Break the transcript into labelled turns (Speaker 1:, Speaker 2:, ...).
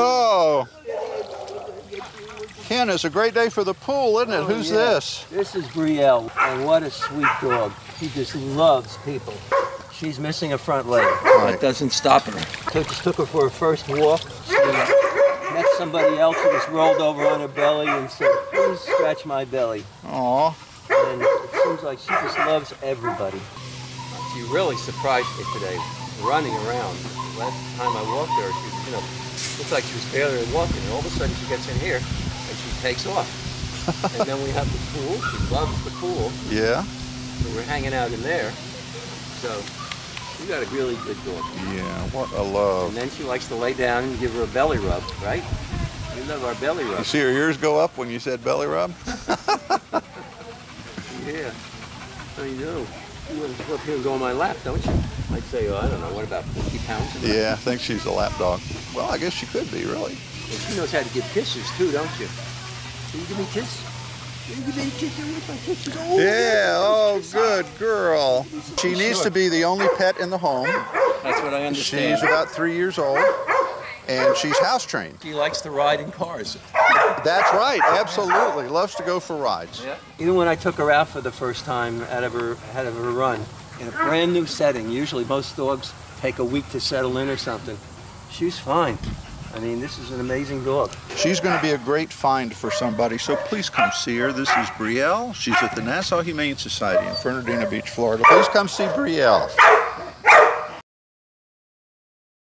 Speaker 1: Oh. oh. Ken, it's a great day for the pool, isn't it?
Speaker 2: Oh,
Speaker 1: Who's
Speaker 2: yeah.
Speaker 1: this?
Speaker 2: This is Brielle, and what a sweet dog. She just loves people. She's missing a front leg. That doesn't stop her. So just took her for her first walk. She met somebody else who just rolled over on her belly and said, please scratch my belly.
Speaker 1: Aw.
Speaker 2: And it seems like she just loves everybody.
Speaker 3: She really surprised me today, running around. Last time I walked her, she, you know, looked like she was barely walking, and all of a sudden she gets in here and she takes off. and then we have the pool. She loves the pool,
Speaker 1: Yeah?
Speaker 3: so we're hanging out in there. So we got a really good dog.
Speaker 1: Yeah, what a love.
Speaker 3: And then she likes to lay down and give her a belly rub, right? We love our belly rub.
Speaker 1: You see her ears go up when you said belly rub?
Speaker 3: Yeah, I know. You want to come up here and go on my lap, don't you? I'd say, oh, I don't know, what about 50 pounds?
Speaker 1: Yeah, I think she's a lap dog. Well, I guess she could be, really.
Speaker 3: And she knows how to give kisses too, don't you? Can you give me a kiss? Can you give me a kiss? I want my kisses. Oh,
Speaker 1: Yeah, oh, good girl. She needs to be the only pet in the home.
Speaker 3: That's what I understand.
Speaker 1: She's about three years old, and she's house trained.
Speaker 3: She likes to ride in cars.
Speaker 1: That's right, absolutely. Loves to go for rides.
Speaker 3: Yeah.
Speaker 2: Even when I took her out for the first time out of her out of her run in a brand new setting, usually most dogs take a week to settle in or something. She's fine. I mean, this is an amazing dog.
Speaker 1: She's going to be a great find for somebody, so please come see her. This is Brielle. She's at the Nassau Humane Society in Fernandina Beach, Florida. Please come see Brielle.